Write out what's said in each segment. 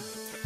Yeah.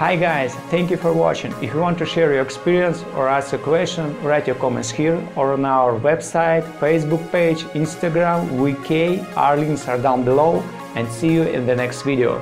Hi guys, thank you for watching. If you want to share your experience or ask a question, write your comments here or on our website, Facebook page, Instagram, VK. Our links are down below and see you in the next video.